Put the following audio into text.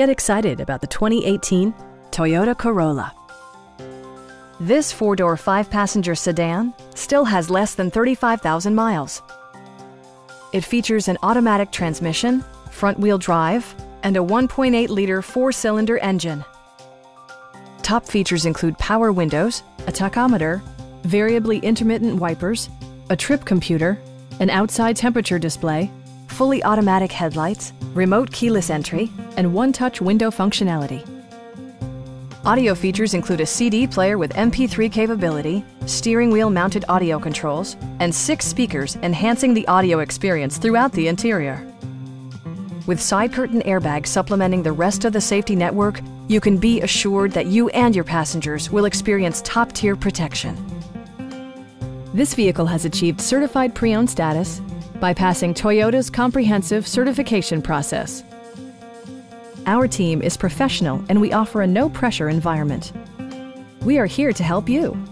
Get excited about the 2018 Toyota Corolla. This four-door, five-passenger sedan still has less than 35,000 miles. It features an automatic transmission, front-wheel drive, and a 1.8-liter four-cylinder engine. Top features include power windows, a tachometer, variably intermittent wipers, a trip computer, an outside temperature display, fully automatic headlights, remote keyless entry, and one-touch window functionality. Audio features include a CD player with MP3 capability, steering wheel mounted audio controls, and six speakers enhancing the audio experience throughout the interior. With side curtain airbags supplementing the rest of the safety network, you can be assured that you and your passengers will experience top-tier protection. This vehicle has achieved certified pre-owned status by passing Toyota's comprehensive certification process. Our team is professional and we offer a no-pressure environment. We are here to help you.